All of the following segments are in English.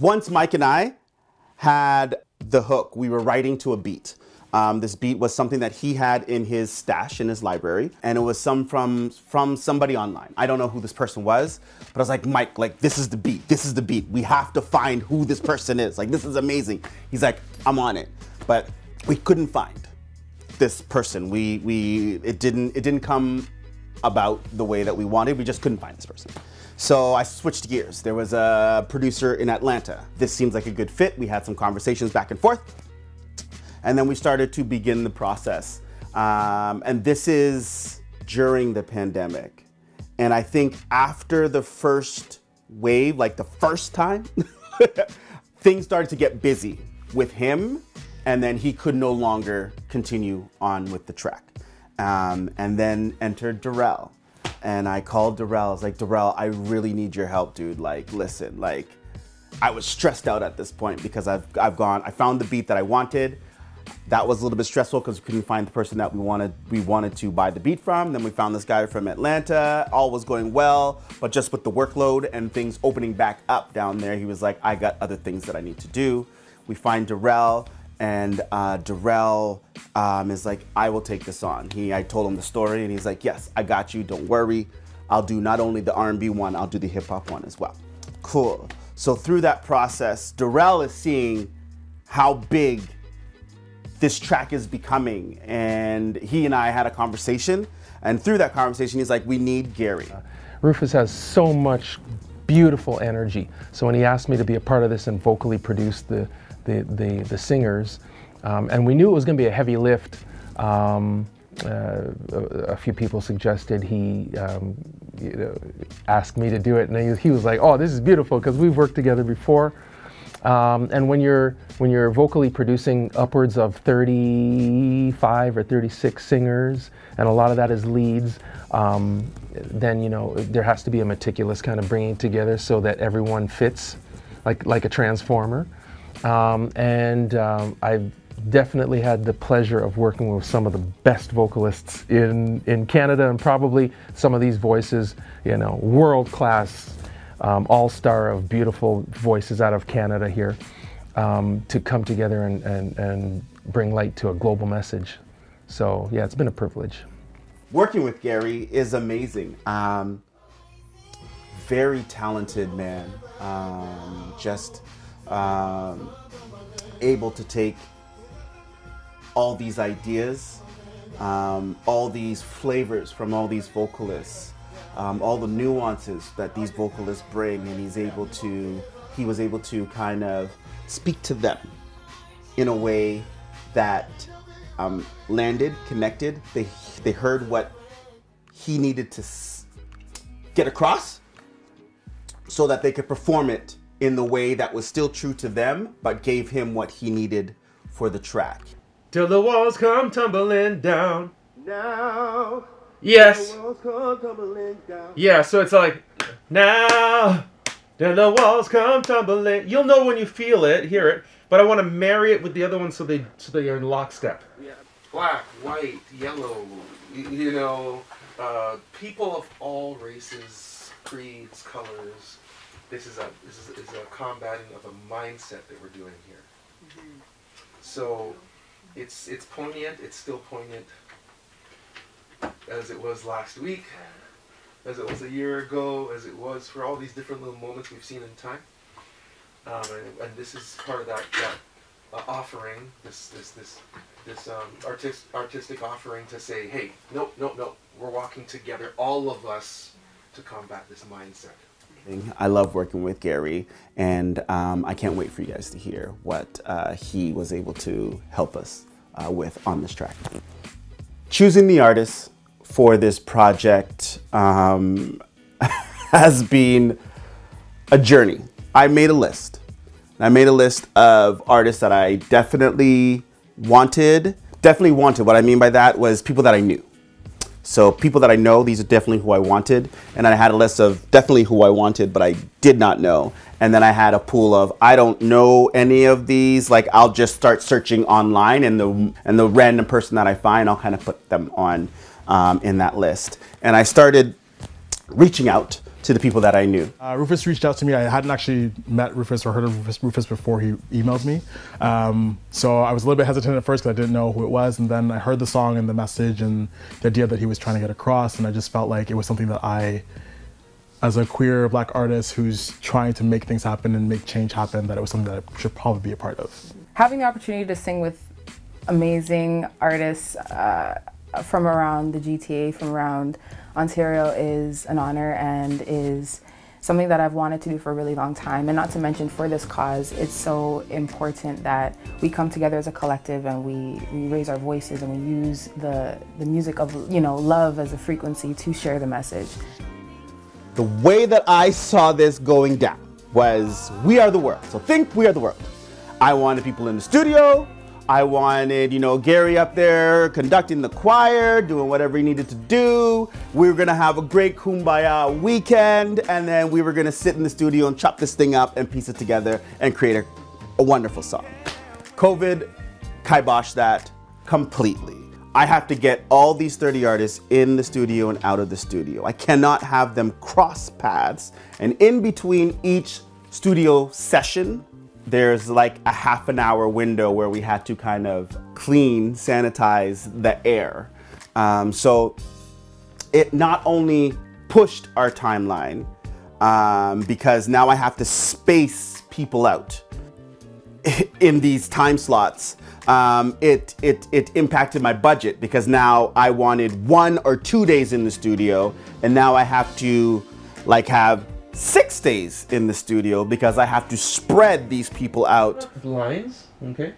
once Mike and I had the hook, we were writing to a beat. Um, this beat was something that he had in his stash in his library, and it was some from from somebody online. I don't know who this person was, but I was like, Mike, like this is the beat. This is the beat. We have to find who this person is. Like this is amazing. He's like, I'm on it, but we couldn't find this person. We we it didn't it didn't come about the way that we wanted. We just couldn't find this person. So I switched gears. There was a producer in Atlanta. This seems like a good fit. We had some conversations back and forth. And then we started to begin the process. Um, and this is during the pandemic. And I think after the first wave, like the first time, things started to get busy with him. And then he could no longer continue on with the track. Um, and then entered Darrell and I called Darrell. I was like, Darrell, I really need your help, dude. Like, listen, like, I was stressed out at this point because I've I've gone. I found the beat that I wanted. That was a little bit stressful because we couldn't find the person that we wanted we wanted to buy the beat from. Then we found this guy from Atlanta. All was going well, but just with the workload and things opening back up down there, he was like, I got other things that I need to do. We find Darrell and uh, Darrell um, is like, I will take this on. He, I told him the story, and he's like, Yes, I got you. Don't worry. I'll do not only the R&B one, I'll do the hip hop one as well. Cool. So through that process, Darrell is seeing how big this track is becoming, and he and I had a conversation. And through that conversation, he's like, "We need Gary." Rufus has so much beautiful energy. So when he asked me to be a part of this and vocally produce the the, the, the singers. Um, and we knew it was going to be a heavy lift. Um, uh, a, a, few people suggested he um, you know, asked me to do it, and he, he was like, "Oh, this is beautiful because we've worked together before." Um, and when you're when you're vocally producing upwards of 35 or 36 singers, and a lot of that is leads, um, then you know there has to be a meticulous kind of bringing together so that everyone fits, like like a transformer. Um, and um, I've definitely had the pleasure of working with some of the best vocalists in, in Canada and probably some of these voices, you know, world class, um, all star of beautiful voices out of Canada here um, to come together and, and, and bring light to a global message. So, yeah, it's been a privilege. Working with Gary is amazing. Um, very talented man. Um, just um, able to take all these ideas, um, all these flavors from all these vocalists, um, all the nuances that these vocalists bring, and he's able to, he was able to kind of speak to them in a way that um, landed, connected. They they heard what he needed to get across, so that they could perform it in the way that was still true to them, but gave him what he needed for the track. Till the walls come tumbling down. Now. Yes. Yeah, so it's like, now. Till the walls come tumbling. You'll know when you feel it, hear it, but I want to marry it with the other one so they so they are in lockstep. Yeah. Black, white, yellow, you know, uh, people of all races, creeds, colors this is a this is, is a combating of a mindset that we're doing here. Mm-hmm. So it's it's poignant. It's still poignant as it was last week, as it was a year ago, as it was for all these different little moments we've seen in time. Um, and, and, this is part of that, that uh, offering, this this this this um, artist, artistic offering to say, hey, nope, nope, nope, we're walking together, all of us, to combat this mindset. I love working with Gary, and um, I can't wait for you guys to hear what uh, he was able to help us uh, with on this track. Choosing the artist for this project um, has been a journey. I made a list. I made a list of artists that I definitely wanted. Definitely wanted. What I mean by that was people that I knew. So people that I know, these are definitely who I wanted. And I had a list of definitely who I wanted, but I did not know. And then I had a pool of I don't know any of these. Like I'll just start searching online, and the and the random person that I find, I'll kind of put them on um, in that list. And I started reaching out to the people that I knew. Uh, Rufus reached out to me. I hadn't actually met Rufus or heard of Rufus, Rufus before he emailed me. Um, so I was a little bit hesitant at first because I didn't know who it was. And then I heard the song and the message and the idea that he was trying to get across. And I just felt like it was something that I, as a queer black artist who's trying to make things happen and make change happen, that it was something that I should probably be a part of. Having the opportunity to sing with amazing artists uh, from around the GTA, from around Ontario is an honor and is something that I've wanted to do for a really long time. And not to mention for this cause, it's so important that we come together as a collective and we, we raise our voices and we use the, the music of, you know, love as a frequency to share the message. The way that I saw this going down was we are the world. So think we are the world. I wanted people in the studio, I wanted, you know, Gary up there conducting the choir, doing whatever he needed to do. We were gonna have a great kumbaya weekend, and then we were gonna sit in the studio and chop this thing up and piece it together and create a, a wonderful song. COVID kiboshed that completely. I have to get all these 30 artists in the studio and out of the studio. I cannot have them cross paths, and in between each studio session, there's like a half an hour window where we had to kind of clean, sanitize the air. Um, so it not only pushed our timeline, um, because now I have to space people out in these time slots. Um, it, it, it impacted my budget because now I wanted one or two days in the studio and now I have to like have six days in the studio because I have to spread these people out. Lines, okay.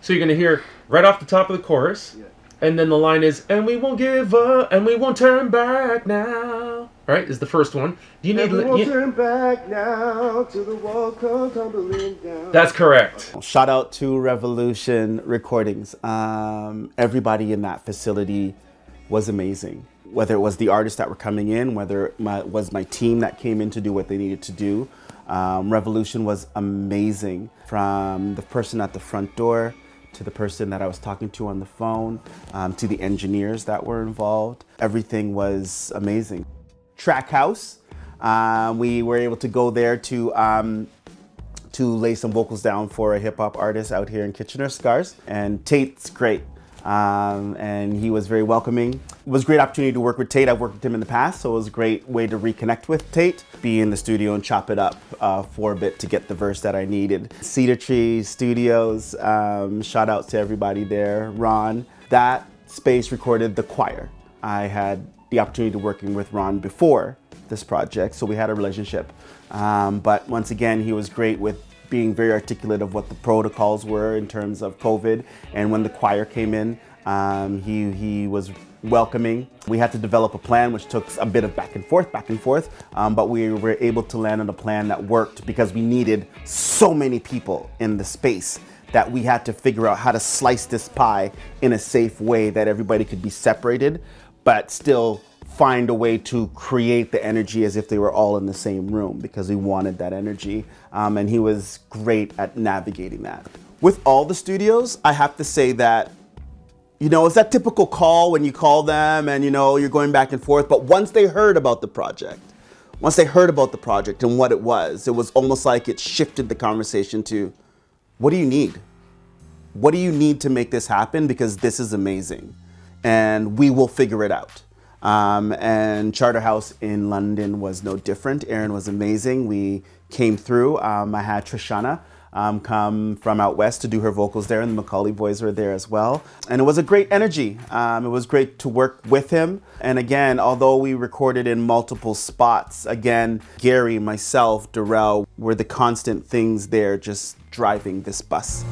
So you're gonna hear right off the top of the chorus, yeah. and then the line is, "And we won't give up, and we won't turn back now." Right is the first one. Do you and need? We won't you, turn back now till the walls come tumbling down. That's correct. Shout out to Revolution Recordings. Um, everybody in that facility was amazing whether it was the artists that were coming in, whether it was my team that came in to do what they needed to do. Um, Revolution was amazing from the person at the front door to the person that I was talking to on the phone, um, to the engineers that were involved. Everything was amazing. Track House, uh, we were able to go there to um, to lay some vocals down for a hip hop artist out here in Kitchener, Scars. And Tate's great um, and he was very welcoming. It was a great opportunity to work with Tate. I've worked with him in the past, so it was a great way to reconnect with Tate, be in the studio and chop it up uh, for a bit to get the verse that I needed. Cedar Tree Studios, um, shout out to everybody there. Ron, that space recorded the choir. I had the opportunity to working with Ron before this project, so we had a relationship. Um, but once again, he was great with being very articulate of what the protocols were in terms of COVID. And when the choir came in, um, he, he was welcoming. We had to develop a plan, which took a bit of back and forth, back and forth, um, but we were able to land on a plan that worked because we needed so many people in the space that we had to figure out how to slice this pie in a safe way that everybody could be separated, but still find a way to create the energy as if they were all in the same room because we wanted that energy. Um, and he was great at navigating that. With all the studios, I have to say that, you know, it's that typical call when you call them and, you know, you're going back and forth. But once they heard about the project, once they heard about the project and what it was, it was almost like it shifted the conversation to, what do you need? What do you need to make this happen? Because this is amazing. And we will figure it out. Um, and Charterhouse in London was no different. Aaron was amazing. We came through. Um, I had Trishana um, come from out west to do her vocals there, and the Macaulay boys were there as well. And it was a great energy. Um, it was great to work with him. And again, although we recorded in multiple spots, again, Gary, myself, Darrell were the constant things there just driving this bus.